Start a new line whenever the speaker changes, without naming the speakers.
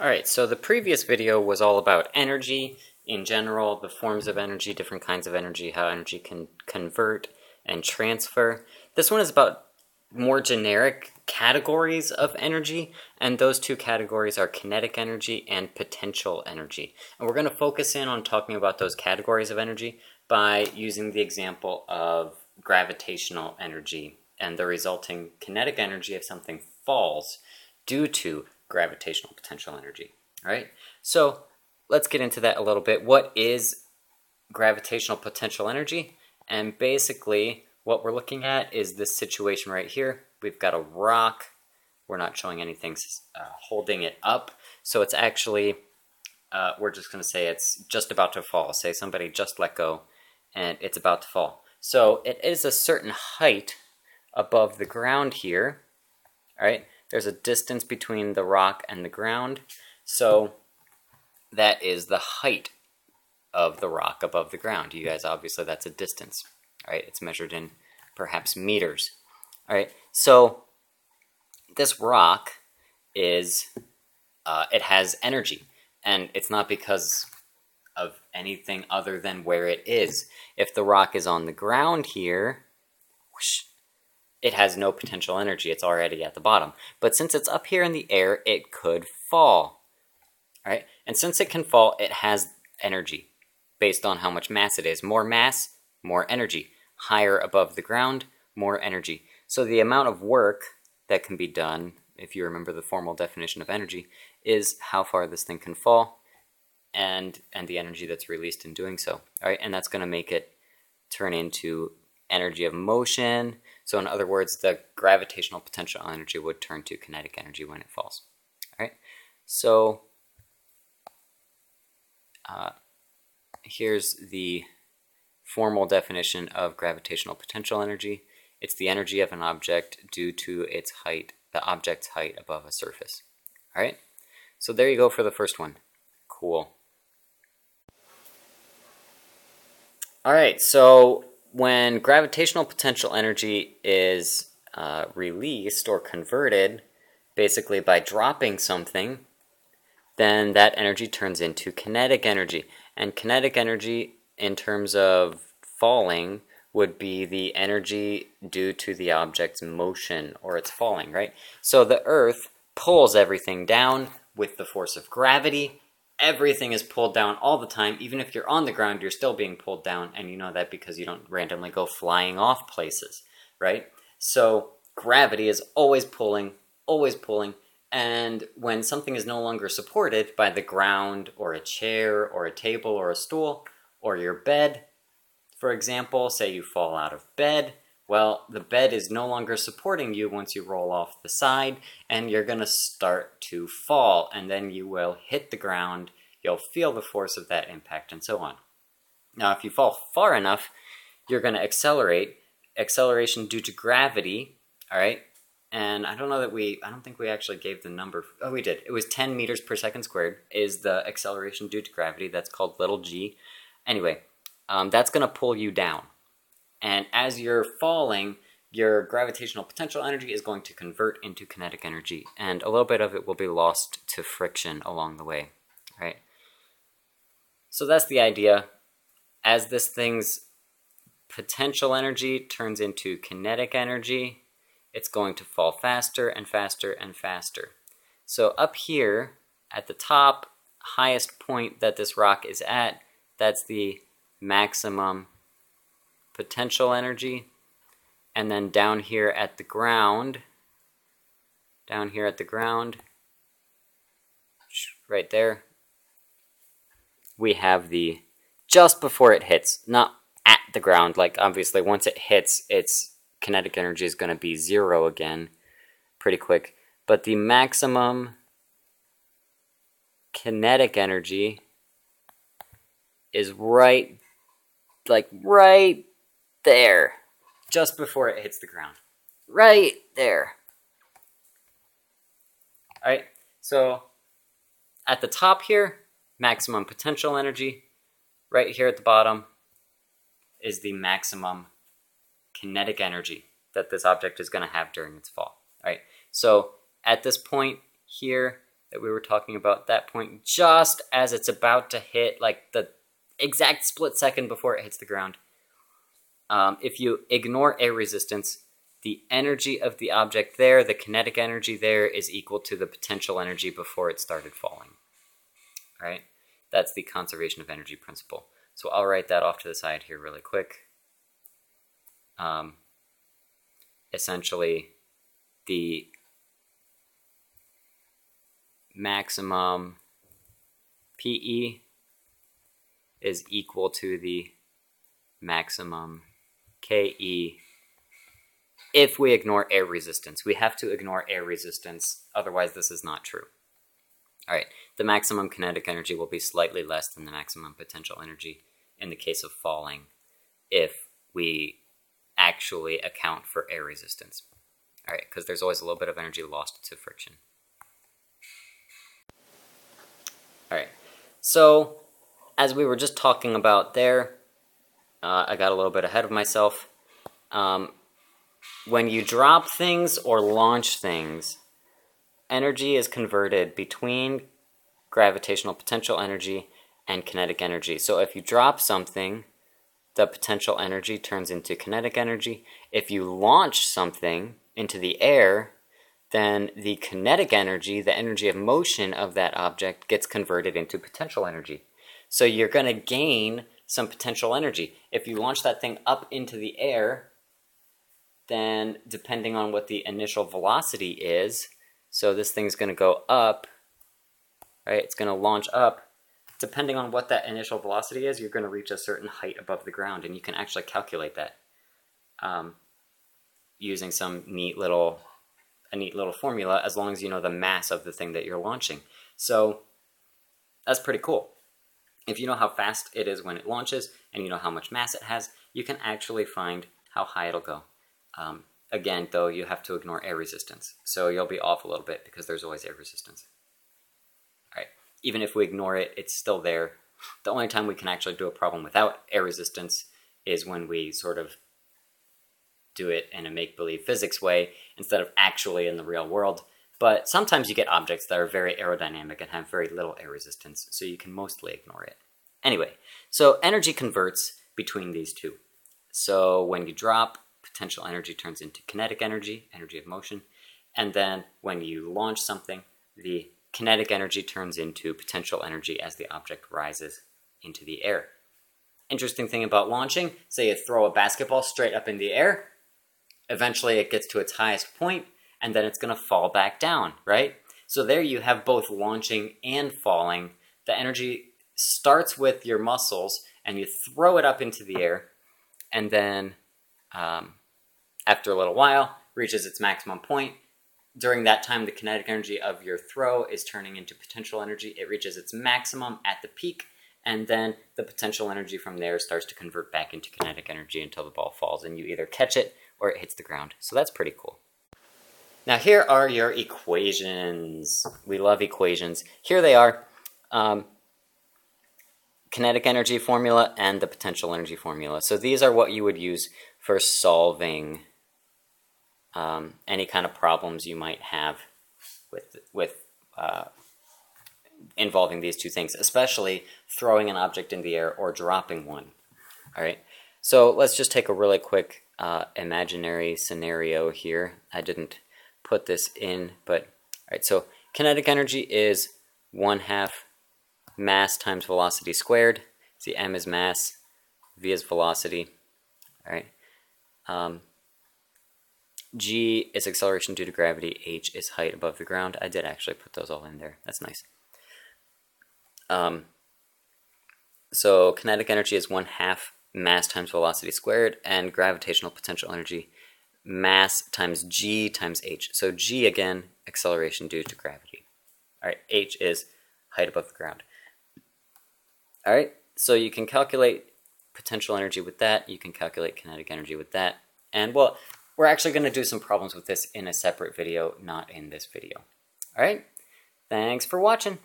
Alright, so the previous video was all about energy in general, the forms of energy, different kinds of energy, how energy can convert and transfer. This one is about more generic categories of energy, and those two categories are kinetic energy and potential energy. And we're going to focus in on talking about those categories of energy by using the example of gravitational energy and the resulting kinetic energy if something falls due to gravitational potential energy. All right, so let's get into that a little bit. What is gravitational potential energy? And basically, what we're looking at is this situation right here. We've got a rock. We're not showing anything uh, holding it up. So it's actually, uh, we're just going to say it's just about to fall. Say somebody just let go and it's about to fall. So it is a certain height above the ground here. All right, there's a distance between the rock and the ground. So that is the height of the rock above the ground. You guys, obviously, that's a distance. right? it's measured in perhaps meters. All right, so this rock is, uh, it has energy, and it's not because of anything other than where it is. If the rock is on the ground here, whoosh, it has no potential energy. It's already at the bottom. But since it's up here in the air, it could fall. All right? And since it can fall, it has energy based on how much mass it is. More mass, more energy. Higher above the ground, more energy. So the amount of work that can be done, if you remember the formal definition of energy, is how far this thing can fall and and the energy that's released in doing so. All right? And that's going to make it turn into energy of motion. So in other words, the gravitational potential energy would turn to kinetic energy when it falls. All right? So uh, here's the formal definition of gravitational potential energy. It's the energy of an object due to its height, the object's height above a surface. All right? So there you go for the first one. Cool. All right, so when gravitational potential energy is uh, released or converted, basically by dropping something, then that energy turns into kinetic energy. And kinetic energy, in terms of falling, would be the energy due to the object's motion or its falling, right? So the Earth pulls everything down with the force of gravity, everything is pulled down all the time. Even if you're on the ground, you're still being pulled down, and you know that because you don't randomly go flying off places, right? So gravity is always pulling, always pulling, and when something is no longer supported by the ground or a chair or a table or a stool or your bed, for example, say you fall out of bed, well, the bed is no longer supporting you once you roll off the side, and you're going to start to fall, and then you will hit the ground, you'll feel the force of that impact, and so on. Now, if you fall far enough, you're going to accelerate. Acceleration due to gravity, all right? And I don't know that we, I don't think we actually gave the number. Oh, we did. It was 10 meters per second squared is the acceleration due to gravity. That's called little g. Anyway, um, that's going to pull you down. And as you're falling, your gravitational potential energy is going to convert into kinetic energy, and a little bit of it will be lost to friction along the way, right? So that's the idea. As this thing's potential energy turns into kinetic energy, it's going to fall faster and faster and faster. So up here at the top, highest point that this rock is at, that's the maximum potential energy. And then down here at the ground, down here at the ground, right there, we have the just before it hits, not at the ground. Like obviously once it hits, its kinetic energy is going to be zero again pretty quick. But the maximum kinetic energy is right, like right there, just before it hits the ground. Right there. Alright, so at the top here, maximum potential energy. Right here at the bottom is the maximum kinetic energy that this object is going to have during its fall. Alright, so at this point here, that we were talking about, that point just as it's about to hit, like the exact split second before it hits the ground. Um, if you ignore air resistance, the energy of the object there, the kinetic energy there, is equal to the potential energy before it started falling. All right? That's the conservation of energy principle. So I'll write that off to the side here really quick. Um, essentially, the maximum PE is equal to the maximum KE if we ignore air resistance. We have to ignore air resistance, otherwise this is not true. All right, the maximum kinetic energy will be slightly less than the maximum potential energy in the case of falling if we actually account for air resistance. All right, because there's always a little bit of energy lost to friction. All right, so as we were just talking about there, uh, I got a little bit ahead of myself. Um, when you drop things or launch things, energy is converted between gravitational potential energy and kinetic energy. So if you drop something, the potential energy turns into kinetic energy. If you launch something into the air, then the kinetic energy, the energy of motion of that object, gets converted into potential energy. So you're going to gain some potential energy. If you launch that thing up into the air, then depending on what the initial velocity is, so this thing's going to go up, right? It's going to launch up. Depending on what that initial velocity is, you're going to reach a certain height above the ground, and you can actually calculate that um, using some neat little a neat little formula as long as you know the mass of the thing that you're launching. So that's pretty cool. If you know how fast it is when it launches and you know how much mass it has, you can actually find how high it'll go. Um, again, though, you have to ignore air resistance. So you'll be off a little bit because there's always air resistance. All right. Even if we ignore it, it's still there. The only time we can actually do a problem without air resistance is when we sort of do it in a make-believe physics way instead of actually in the real world. But sometimes you get objects that are very aerodynamic and have very little air resistance, so you can mostly ignore it. Anyway, so energy converts between these two. So when you drop, potential energy turns into kinetic energy, energy of motion, and then when you launch something, the kinetic energy turns into potential energy as the object rises into the air. Interesting thing about launching, say you throw a basketball straight up in the air, eventually it gets to its highest point, and then it's going to fall back down, right? So there you have both launching and falling. The energy starts with your muscles, and you throw it up into the air, and then um, after a little while, reaches its maximum point. During that time, the kinetic energy of your throw is turning into potential energy. It reaches its maximum at the peak, and then the potential energy from there starts to convert back into kinetic energy until the ball falls, and you either catch it or it hits the ground. So that's pretty cool. Now here are your equations. We love equations. Here they are. Um, kinetic energy formula and the potential energy formula. So these are what you would use for solving um, any kind of problems you might have with, with uh, involving these two things, especially throwing an object in the air or dropping one. All right, so let's just take a really quick uh, imaginary scenario here. I didn't put this in, but all right. So kinetic energy is one half mass times velocity squared. See, m is mass, v is velocity. All right. Um, g is acceleration due to gravity. H is height above the ground. I did actually put those all in there. That's nice. Um, so kinetic energy is one half mass times velocity squared, and gravitational potential energy, mass times g times h. So g, again, acceleration due to gravity. All right, h is height above the ground. All right, so you can calculate potential energy with that. You can calculate kinetic energy with that. And, well, we're actually going to do some problems with this in a separate video, not in this video. All right, thanks for watching.